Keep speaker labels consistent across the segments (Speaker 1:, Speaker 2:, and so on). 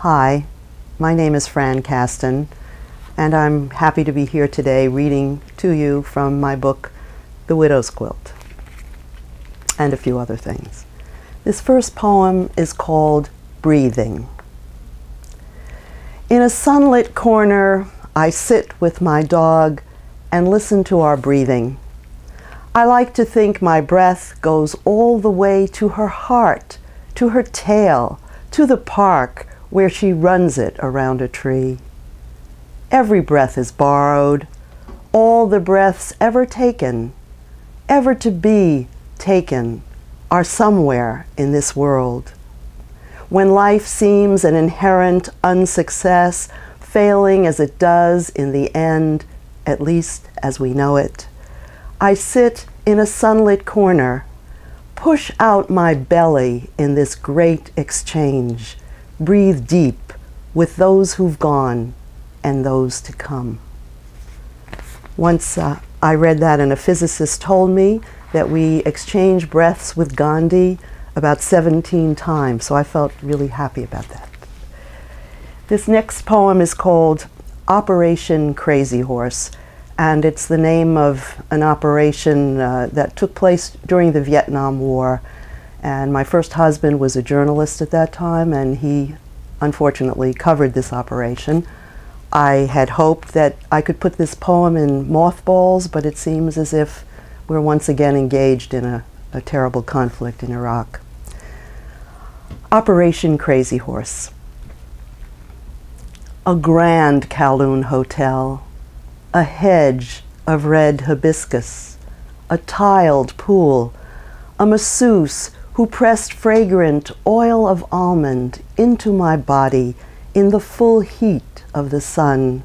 Speaker 1: Hi, my name is Fran Castan, and I'm happy to be here today reading to you from my book, The Widow's Quilt, and a few other things. This first poem is called Breathing. In a sunlit corner, I sit with my dog and listen to our breathing. I like to think my breath goes all the way to her heart, to her tail, to the park where she runs it around a tree. Every breath is borrowed, all the breaths ever taken, ever to be taken, are somewhere in this world. When life seems an inherent unsuccess, failing as it does in the end, at least as we know it, I sit in a sunlit corner, push out my belly in this great exchange, breathe deep with those who've gone and those to come. Once uh, I read that, and a physicist told me that we exchange breaths with Gandhi about 17 times, so I felt really happy about that. This next poem is called Operation Crazy Horse, and it's the name of an operation uh, that took place during the Vietnam War. And my first husband was a journalist at that time, and he unfortunately covered this operation. I had hoped that I could put this poem in mothballs, but it seems as if we're once again engaged in a, a terrible conflict in Iraq. Operation Crazy Horse. A grand Kowloon hotel a hedge of red hibiscus, a tiled pool, a masseuse who pressed fragrant oil of almond into my body in the full heat of the sun.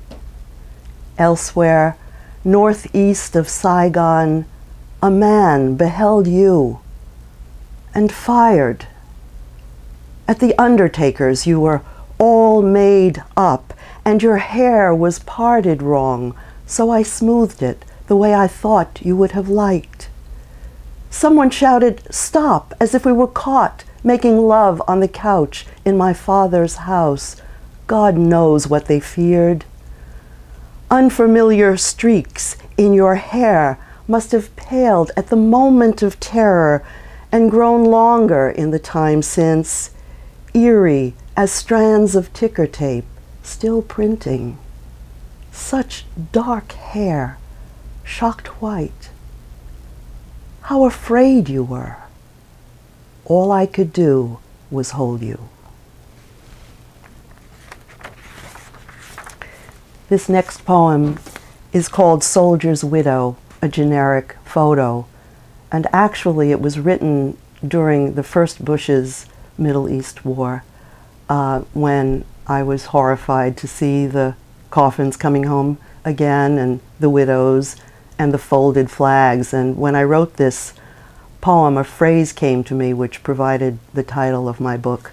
Speaker 1: Elsewhere, northeast of Saigon, a man beheld you and fired. At the undertaker's, you were all made up, and your hair was parted wrong so I smoothed it the way I thought you would have liked. Someone shouted, Stop, as if we were caught making love on the couch in my father's house. God knows what they feared. Unfamiliar streaks in your hair must have paled at the moment of terror and grown longer in the time since, eerie as strands of ticker tape still printing such dark hair, shocked white. How afraid you were. All I could do was hold you. This next poem is called Soldier's Widow, a generic photo. And actually, it was written during the first Bush's Middle East war uh, when I was horrified to see the coffins coming home again and the widows and the folded flags. And when I wrote this poem, a phrase came to me which provided the title of my book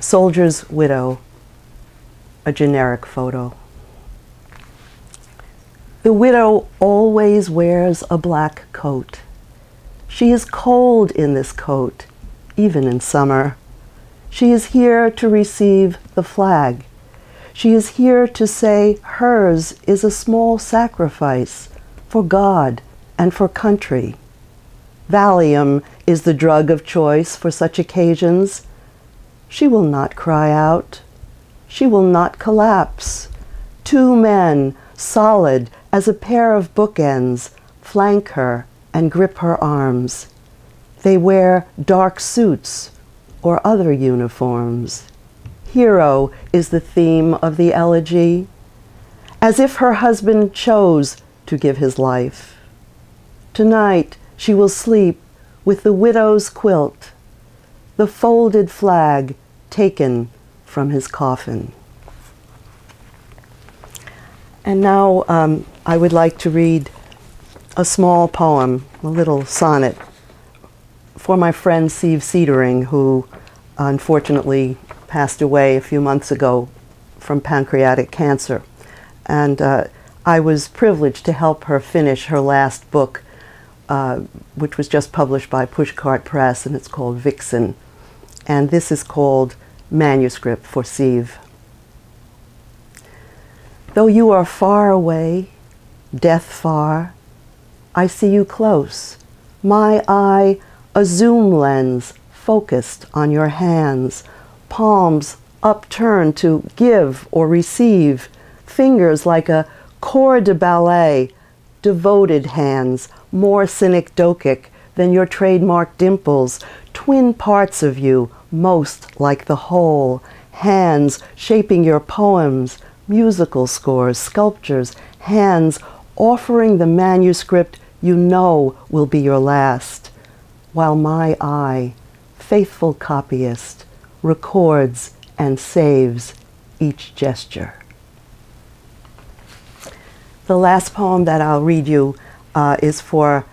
Speaker 1: Soldier's Widow, a generic photo. The widow always wears a black coat. She is cold in this coat, even in summer. She is here to receive the flag. She is here to say hers is a small sacrifice for God and for country. Valium is the drug of choice for such occasions. She will not cry out. She will not collapse. Two men, solid as a pair of bookends, flank her and grip her arms. They wear dark suits or other uniforms hero is the theme of the elegy, as if her husband chose to give his life. Tonight she will sleep with the widow's quilt, the folded flag taken from his coffin. And now um, I would like to read a small poem, a little sonnet, for my friend Siv Cedering, who unfortunately passed away a few months ago from pancreatic cancer. And uh, I was privileged to help her finish her last book, uh, which was just published by Pushcart Press, and it's called Vixen. And this is called manuscript for Siv. Though you are far away, death far, I see you close, my eye a zoom lens focused on your hands, palms upturned to give or receive, fingers like a corps de ballet, devoted hands, more synecdochic than your trademark dimples, twin parts of you, most like the whole, hands shaping your poems, musical scores, sculptures, hands offering the manuscript you know will be your last, while my eye, faithful copyist, records and saves each gesture. The last poem that I'll read you uh, is for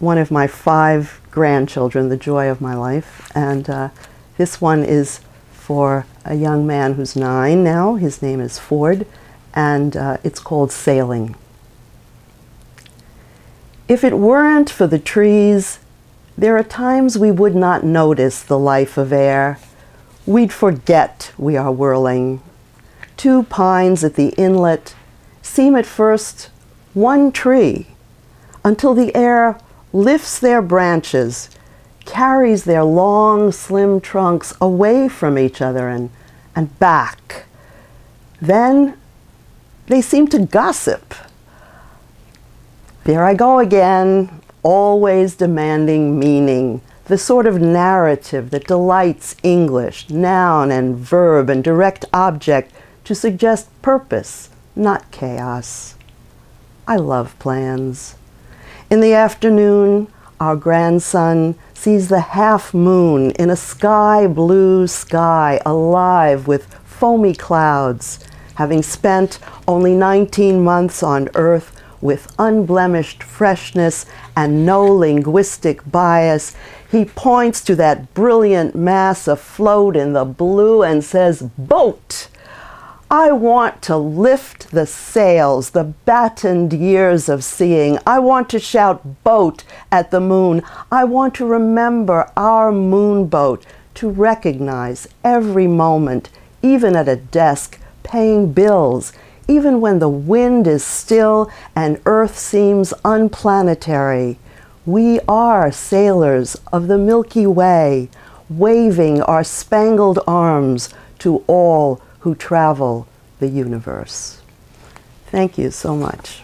Speaker 1: one of my five grandchildren, the joy of my life. And uh, this one is for a young man who's nine now. His name is Ford, and uh, it's called Sailing. If it weren't for the trees, there are times we would not notice the life of air. We'd forget we are whirling. Two pines at the inlet seem at first one tree until the air lifts their branches, carries their long, slim trunks away from each other and, and back. Then they seem to gossip. There I go again, always demanding meaning, the sort of narrative that delights English, noun and verb and direct object to suggest purpose, not chaos. I love plans. In the afternoon, our grandson sees the half moon in a sky blue sky alive with foamy clouds, having spent only 19 months on Earth with unblemished freshness and no linguistic bias, he points to that brilliant mass afloat in the blue and says, Boat! I want to lift the sails, the battened years of seeing. I want to shout boat at the moon. I want to remember our moonboat, to recognize every moment, even at a desk, paying bills, even when the wind is still and earth seems unplanetary. We are sailors of the Milky Way, waving our spangled arms to all who travel the universe. Thank you so much.